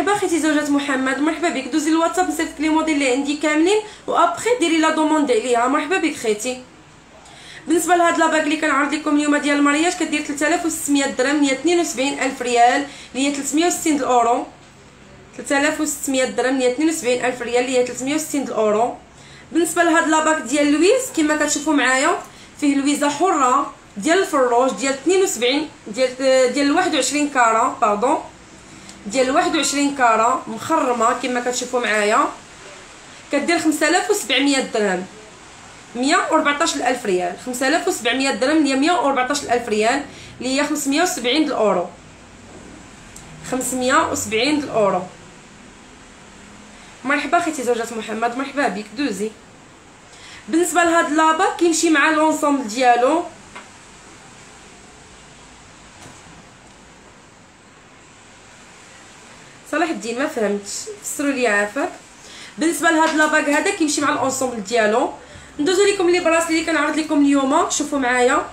مرحبا أختي زوجة محمد مرحبا بك. دوزي الواتساب نصيفط les modèles اللي عندي كاملين وابخي ديري la demande عليها مرحبا بك خيتي. بالنسبة لهاد la bague اللي كنعرض لكم اليوم ديال ال mariage كدير 3600 درهم هي 72 ألف ريال اللي هي 360 الأورو. 3600 درهم هي 72 ألف ريال اللي هي 360 الأورو. بالنسبة لهاد la bague ديال لويز كما كتشوفوا معايا فيه لويزة حرة ديال الفروج ديال 72 ديال ديال 21 carats pardon ديال 21 carats مخرمة كما كتشوفوا معايا. كدير 5700 درهم. 114 ألف ريال. 5700 درهم هي 114 ألف ريال اللي هي 570 الأورو. 570 الأورو. مرحبا أختي زوجة محمد. مرحبا بك. دوزي. بالنسبة لهاد la bague كيمشي مع l'ensemble ديالو. صلاح الدين ما فهمتش. فسروا لي عافاك. بالنسبة لهاد la bague هذا كيمشي مع ال ensemble ديالو. ندوزو لكم les bracelets اللي كنعرض لكم اليوم. شوفوا معايا.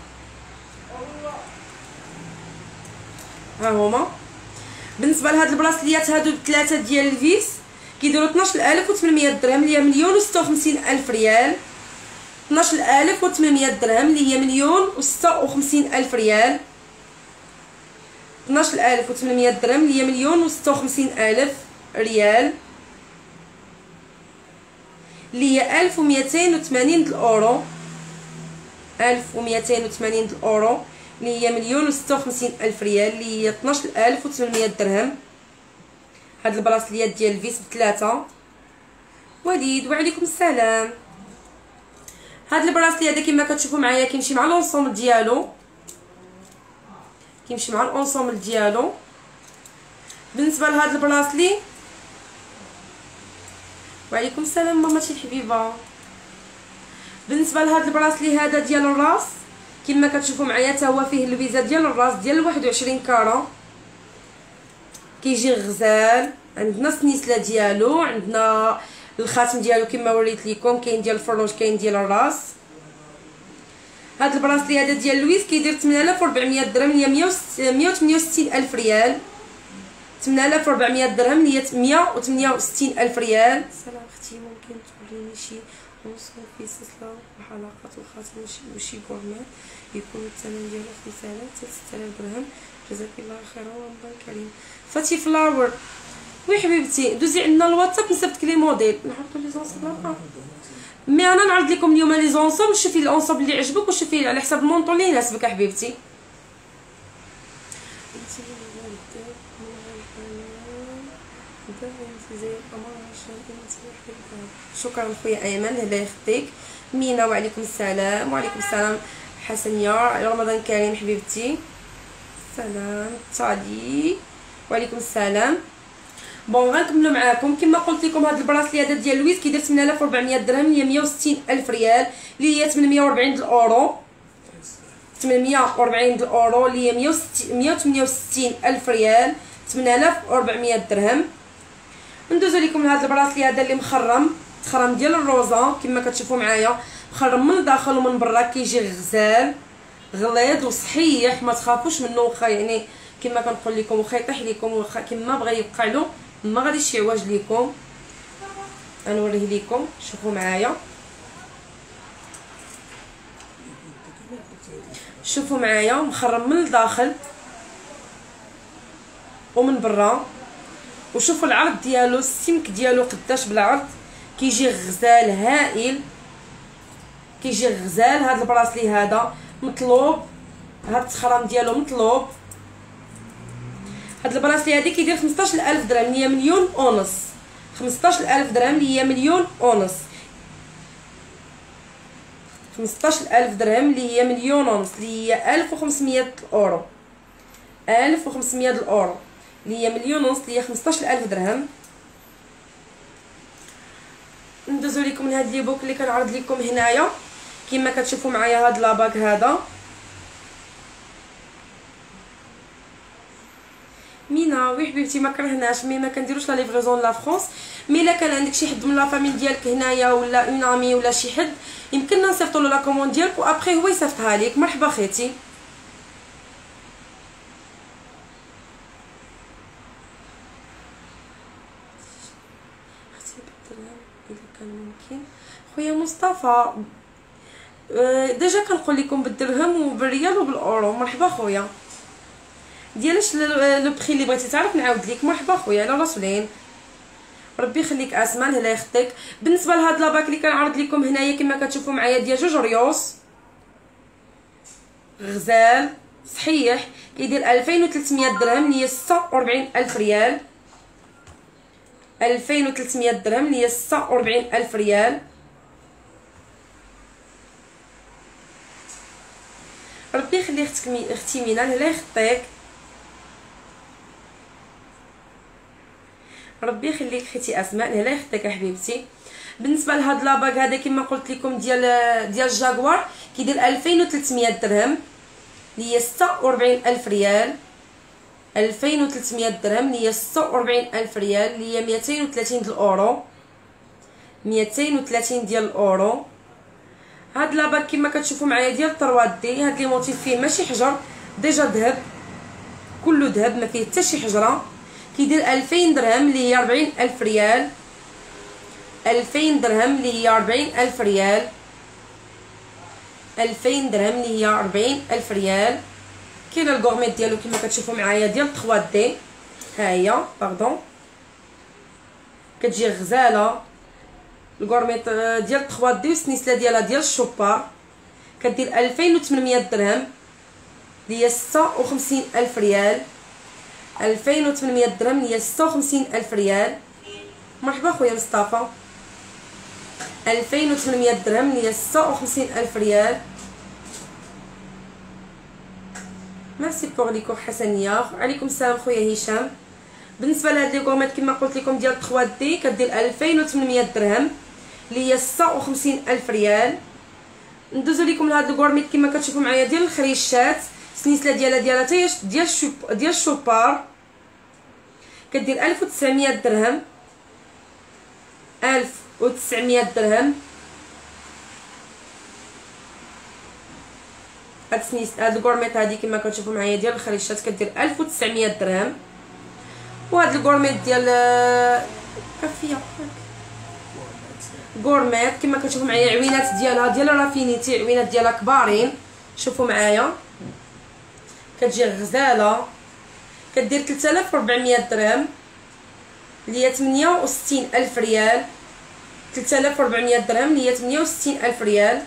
ها هما. بالنسبة لهاد البلاصليات هادو بثلاثه ديال ال vis. كيديروا 12800 درهم اللي هي مليون و56 ألف ريال. 12800 درهم اللي هي مليون و56 ألف ريال. 12800 درهم اللي هي مليون و56 الف ريال اللي هي 1280 الاورو 1280 الاورو اللي هي مليون و56 الف ريال اللي هي 12800 درهم هاد البلاصليات ديال ال vis بثلاثه وليد وعليكم السلام هاد ال bracelet هذا كما كتشوفوا معايا كيمشي مع l'ensemble ديالو كيمشي مع ال ensemble ديالو. بالنسبة لهاد ال bracelet وعليكم السلام ماماتي الحبيبه بالنسبة لهاد ال bracelet هذا ديال الراس كما كتشوفوا معايا حتى هو فيه الفيزا ديال الراس ديال 21 carats كيجي غزال عندنا السنيسلة ديالو عندنا الخاتم ديالو كما وريت لكم كاين ديال الفروج كاين ديال الراس. هاد ال bracelet هذا ديال لويس كيدير 8400 درهم هي 168 ألف ريال. 8400 درهم هي 168 ألف ريال. سلام أختي ممكن توريني شي ونصف في سلسله وحلقات الخاتم وشي gourmette يكون الثمن ديالو 5000 6000 درهم. جزاك الله خيرا ورمضان كريم فاتي فلاور oui حبيبتي دوزي عندنا الواتساب نصيفطك les modèles. نحطو les ensembles مي أنا نعرض لكم اليوم لي زونسوم شوفي الانصوب اللي عجبك وشوفي على حساب المونطون اللي يناسبك حبيبتي. شكرا خويا أيمن الله يخطيك. مينا وعليكم السلام. وعليكم السلام حسنيا رمضان كريم حبيبتي. سلام تالي وعليكم السلام. بون غنكملوا معاكم. كما قلت لكم هذا البراسلي هذا ديال لويس كيدير 8400 درهم هي 160 ألف ريال اللي هي 840 الأورو. 840 الأورو اللي هي 168 ألف ريال 8400 درهم. ندوزو لكم لهذا البراسلي هذا اللي مخرم. تخرم ديال الروزا كما كتشوفوا معايا. مخرم من الداخل ومن برا كيجي غزال غليظ وصحيح ما تخافوش منه واخا يعني كما كنقول لكم واخا يطيح لكم واخا كما بغى يبقى له. ما غاديش يعوج لكم غنوريه لكم شوفوا معايا. شوفوا معايا. مخرم من الداخل. ومن برا. وشوفوا العرض ديالو السمك ديالو قداش بالعرض. كيجي غزال هائل. كيجي غزال. هذا البراسلي هذا مطلوب. هاد التخرام ديالو مطلوب. هاد البراسلي هادي كيدير 15000 درهم هي مليون ونص 15000 درهم اللي هي مليون ونص 15000 درهم اللي هي مليون ونص اللي هي 1500 أورو. 1500 الاورو اللي هي مليون ونص اللي هي 15000 درهم. ندوزو لكم لهاد les bagues اللي كنعرض لكم هنايا. كما كتشوفوا معايا هاد la bague هذا. oui حبيبتي ما كرهناش mais ما كنديروش la livraison la France mais إلا كان عندك شي حد من la famille ديالك هنايا ولا un ami ولا شي حد يمكننا نصيفطوا له la commande ديالك و après هو يصيفطها لك مرحبا خيتي. خويا مصطفى آه، déjà كنقول لكم بالدرهم وبالريال وبالأورو. مرحبا خويا. ديالاش le prix اللي بغيتي تعرف نعاود لك مرحبا خويا على راس والعين ربي يخليك أسماء هلا يخطيك. بالنسبة لهاد la bague اللي كنعرض لكم هنايا كما كتشوفوا معايا ديال جوج ريوس. غزال صحيح. كيدير 2300 درهم اللي هي 46 ألف ريال. 2300 درهم اللي هي 46 ألف ريال. ربي يخلي أختك أختي مينال هلا يخطيك. ربي يخليك خيتي أسماء هلا يخطيك حبيبتي. بالنسبة لهاد la bague هذا كما قلت لكم ديال ديال الجاكوار كيدير 2300 درهم. اللي هي 46 ألف ريال. 2300 درهم اللي هي 46 ألف ريال. اللي هي 230 ديال الأورو. 230 ديال الأورو. هاد la bague كما كتشوفوا معايا ديال 3D هاد les motifs فيه ماشي حجر déjà ذهب. كله ذهب ما فيه حتى شي حجرة. كيدير 2000 درهم اللي هي 40 ألف ريال. 2000 درهم اللي هي 40 ألف ريال. 2000 درهم اللي هي 40 ألف ريال. كاينة ال gourmette ديالو كما كتشوفوا معايا ديال 3D. ها هي pardon كتجي غزالة. ال gourmette آه، ديال 3D والسنيسله ديالها ديال ال Chopard. كدير 2800 درهم اللي هي 56 ألف ريال. 2800 درهم هي 56 ألف ريال. مرحبا خويا مصطفى. 2800 درهم هي 56 ألف ريال. merci pour les cœurs حسنيه عليكم السلام خويا هشام. بالنسبة لهاد les gourmettes كما قلت لكم ديال 3D كدير 2800 درهم اللي هي 56 ألف ريال. ندوزو لكم لهاد ال gourmette كما كتشوفوا معايا ديال الخريشات. السنيسله ديالها ديالها ديال الشوب ديال ال Chopard كدير 1900 درهم. 1900 درهم. هاد السنيس هاد ال gourmette هادي كما كتشوفوا معايا ديال الخريشات كدير 1900 درهم. وهاد ال gourmette ديال كافية. gourmette كما كتشوفوا معايا عوينات ديالها ديال l'infinity عوينات ديالها كبارين. شوفوا معايا. كتجي غزاله كدير 3400 درهم اللي هي 68 ألف ريال. 3400 درهم اللي هي 68 ألف ريال.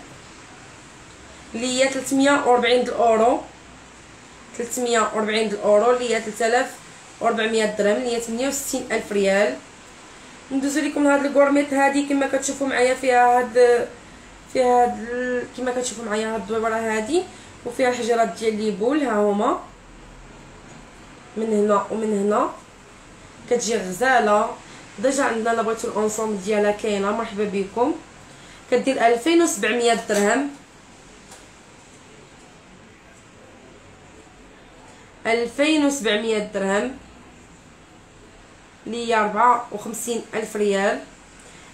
اللي هي 340 الأورو. 340 الأورو اللي هي 3400 درهم اللي هي 68 ألف ريال. ندوزو لكم هاد ال gourmette هادي كما كتشوفوا معايا فيها هاد فيها هاد كما كتشوفوا معايا هاد الدويره هادي. وفيها الحجرات ديال les boules ها هما. من هنا ومن هنا. كتجي غزالة. déjà عندنا لا بغيتو ال ensemble ديالها كاينة مرحبا بكم. كدير 2700 درهم. 2700 درهم. اللي هي 54 ألف ريال.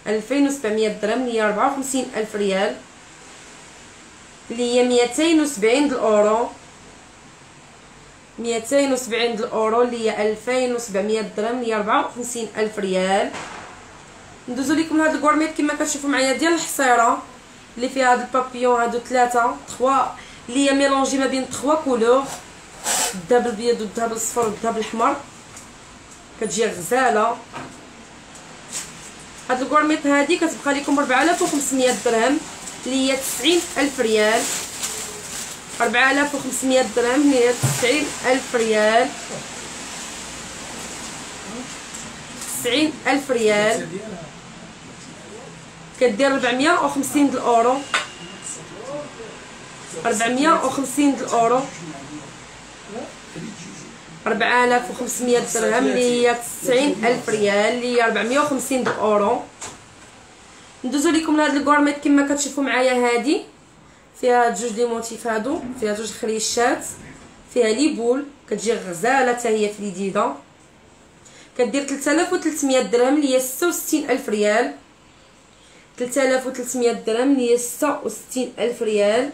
2700 درهم اللي هي 54 ألف ريال. اللي هي 270 الاورو 270 الاورو اللي هي 2700 درهم اللي هي 54 الف ريال ندوزو لكم هاد ال gourmette كما كتشوفوا معايا ديال الحصيره اللي فيها هاد ال papillons هادو ثلاثة 3 اللي هي mélangée ما بين 3 couleurs الذهب الابيض والذهب الصفر والذهب الاحمر كتجي غزاله هاد ال gourmette هادي كتبقى لكم 4500 درهم اللي هي 90 ألف ريال. 4500 درهم هي 90 ألف ريال. 90 ألف ريال. كدير 450 الاورو 450 الاورو 4500 درهم اللي هي 90 ألف ريال اللي هي 450 الاورو ندوزو لكم لهاد ال gourmette كما كتشوفوا معايا هادي. فيها جوج les motifs هادو فيها جوج خريشات فيها les boules كتجي غزالة حتى هي في اليديدة. كدير 3300 درهم اللي هي 66 ألف ريال. 3300 درهم اللي هي 66 ألف ريال.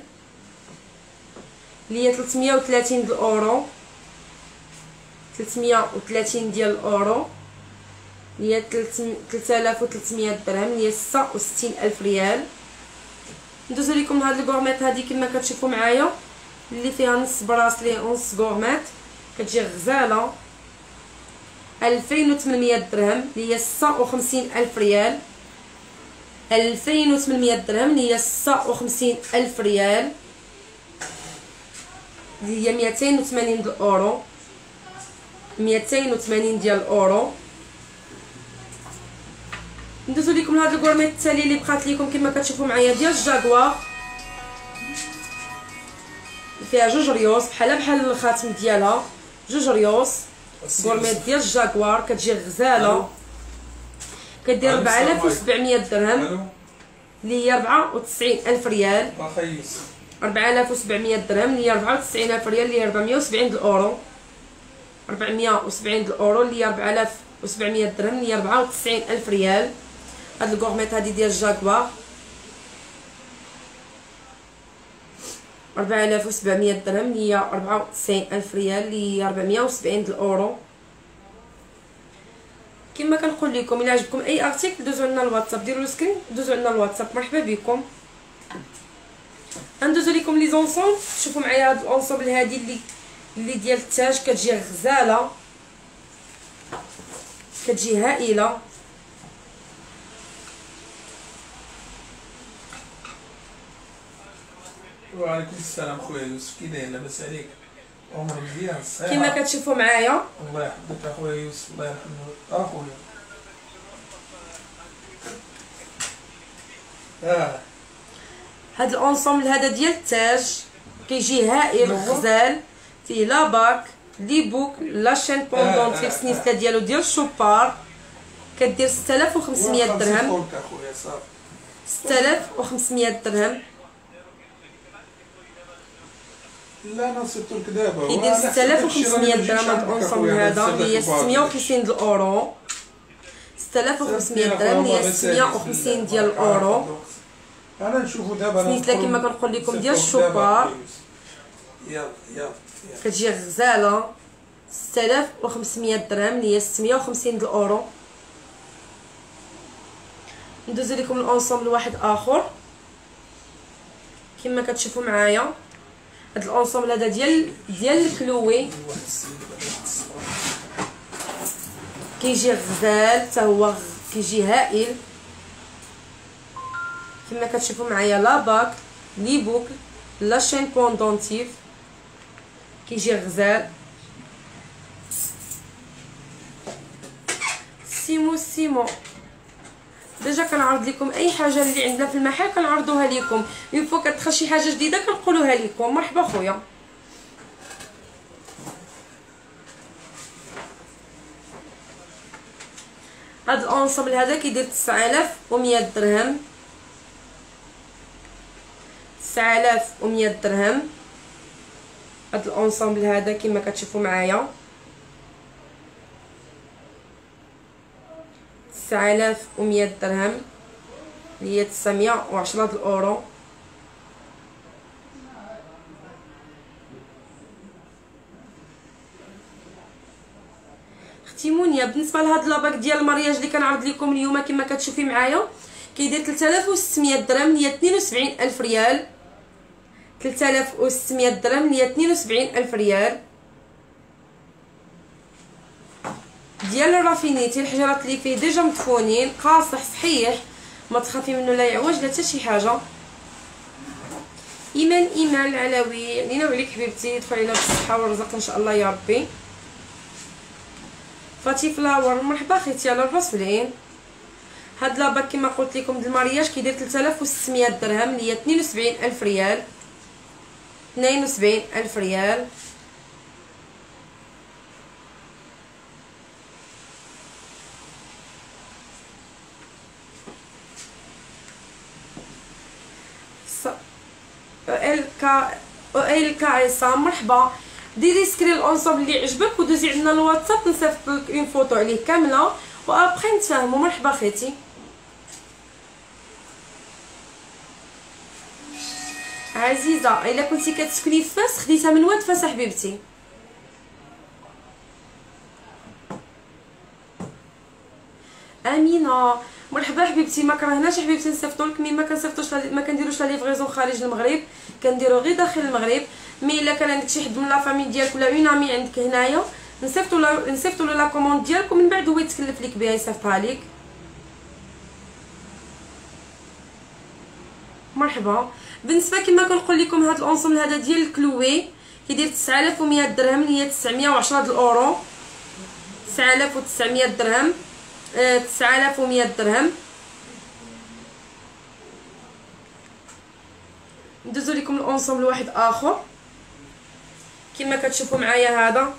اللي هي 330 الأورو. 330 ديال الأورو. هي 3300 درهم هي 66 ألف ريال. ندوزو لكم لهاد الكورميت هادي كما كتشوفوا معايا اللي فيها نص bracelet ونص gourmette كتجي غزالة. 2800 درهم اللي هي 56 ألف ريال. 2800 درهم اللي هي 56 ألف ريال. اللي هي 280 ديال الأورو. 280 ديال الأورو. ندوزو لكم لهاد ال gourmette التالي اللي بقات لكم كما كتشوفوا معايا ديال الجاكوار فيها جوج ريوس بحال بحال الخاتم ديالها جوج ريوس gourmette ديال الجاكوار كتجي غزاله كدير 4700 درهم اللي هي 94 الف ريال 4700 درهم اللي هي 94 الف ريال اللي هي 470 الاورو 470 الاورو اللي هي 4700 درهم اللي هي 94 الف ريال هاد ال gourmette هادي ديال جاكوا 4700 درهم هي 94 ألف ريال اللي هي 470 الأورو. كما كنقول لكم إلا عجبكم أي article دوزو لنا الواتساب. ديروا screen دوزو لنا الواتساب. مرحبا بكم. غندوزو لكم les ensembles شوفوا معايا هاد ال ensemble هادي اللي اللي ديال التاج كتجي غزالة. كتجي هائلة. وعليكم السلام خويا يوسف. كي داير لاباس عليك؟ عمر مزيان الصحيح كما كتشوفوا معايا. الله يحفظك اخويا يوسف الله يرحمه. اخويا آه. هاد ال ensemble هذا ديال التاج كيجي هائل غزال فيه la bague les boucles la chaîne pendentif السنيسله ديالو ديال Chopard كدير 6500 درهم. اخويا صافي 6500 درهم. لا لك دابا كيدير 6500 درهم هاد ال ensemble هذا اللي هي 650 ديال الاورو 6500 درهم اللي هي 650 ديال الاورو أنا نشوفو دابا سنيسلة كما كنقول لكم ديال Chopard يلا يلا كتجي غزالة. 6500 درهم اللي هي 650 ديال الاورو ندوز لكم ال ensemble واحد آخر. كما كتشوفوا معايا. هاد ال ensemble هذا ديال ديال الكلوي. كيجي غزال حتى هو كيجي هائل. كما كتشوفوا معايا la bague les boucles la chaîne pendentif كيجي غزال. سيمو سيمو. déjà كنعرض لكم أي حاجة اللي عندنا في المحل كنعرضوها لكم. une fois كتدخل شي حاجة جديده كنقولوها لكم. مرحبا خويا. هاد ال ensemble هذا كيدير 9100 درهم. 9100 درهم. هاد ال ensemble هذا كما كتشوفوا معايا. 9100 درهم. اللي هي 910 الأورو. أختي مونيا بالنسبة لهاد لاباك ديال المرياج اللي كنعرض لكم اليوم كما كتشوفي معايا كيدير 3600 درهم اللي هي 72000 ريال. 3600 درهم اللي هي 72000 ريال. ديال الرافينيتي الحجرات اللي فيه déjà مدفونين قاصح صحيح ما تخافي منه لا يعوج لا حتى شي حاجة. إيمان إيمان العلوي علينا وعليك حبيبتي دخلي لنا بالصحة والرزق إن شاء الله يا ربي. فاتي فلاور مرحبا أختي على الراس والعين هاد la bague كما قلت لكم د ال mariage كيدير 3600 درهم اللي هي 72000 ريال. 72000 ريال. ال كا عصام مرحبا. ديري screen ال ensemble اللي عجبك ودوزي عندنا الواتساب نصيفط لك une photo عليه كاملة. وابخي نتفاهموا. مرحبا خيتي عزيزة إلا كنتي كتسكني في فاس خديتها من واد فاس آمينة. مرحبا حبيبتي ما كرهناش حبيبتي نصيفطوا لك mais ما كنصيفطوش ما كنديروش la livraison خارج المغرب كنديرو غير داخل المغرب mais إلا كان عندك شي حد من la famille ديالك ولا un ami عندك هنايا نصيفطوا لا نصيفطوا la commande ديالك ومن بعد هو يتكلف لك بها يصيفطها لك مرحبا. بالنسبة كما كنقول لكم هذا ال ensemble هذا ديال الكلوي كيدير 9100 درهم اللي هي 910 الاورو 9900 درهم. 9100 درهم. ندوزو لكم ال ensemble واحد آخر. كما كتشوفوا معايا هذا.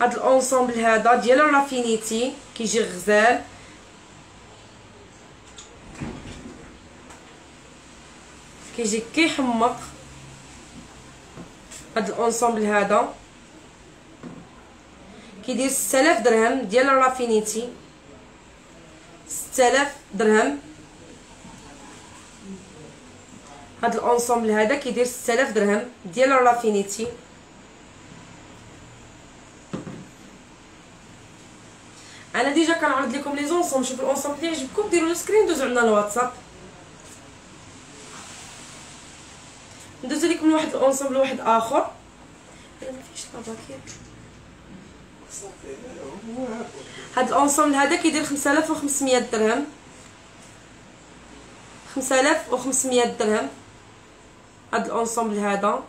هاد ال ensemble هذا ديال الرافينيتي كيجي غزال. كيجي كيحمق. هاد ال ensemble هذا. كيدير 6000 درهم ديال الرافينيتي 6000 درهم هاد ال ensemble هذا كيدير 6000 درهم ديال الرافينيتي أنا déjà كنعرض لكم les ensembles شوفوا ال ensemble اللي عجبكم ديروا le screen دوزوا عندنا الواتساب ندوز لكم لواحد ال ensemble واحد اخر هاد الانصومبل هذا كيدير 5500 درهم. 5500 درهم. هاد الانصومبل هذا.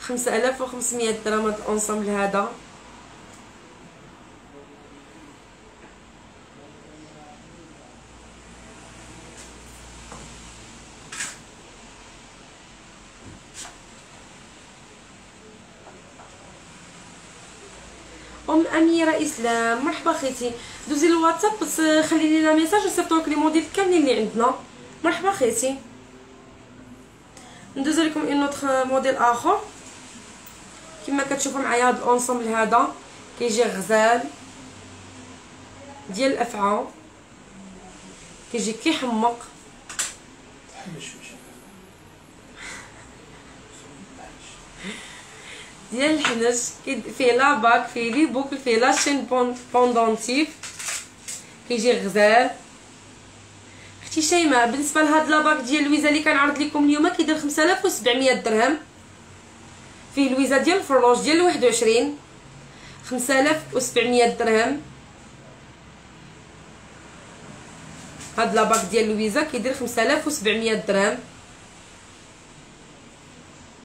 خمسة آلاف وخمسمية درهم هاد الانصومبل هذا. أم أميرة إسلام. مرحبا خيتي دوزي للواتساب بس خلي لي la message نصيفطو les modèles كاملين اللي عندنا. مرحبا خيتي ندوز لكم un autre modèle آخر. كما كتشوفوا معايا هاد ال ensemble هذا كيجي غزال ديال الافعى كيجي كيحمق. ديال الحنش فيه la bague فيه les boucles فيه la chaîne pendentif كيجي غزال أختي شيماء بالنسبة لهاد la bague ديال لويزا اللي كنعرض لكم اليوم كيدير 5700 درهم فيه لويزا ديال الفروج ديال 21 5700 درهم هاد la bague ديال لويزا كيدير 5700 درهم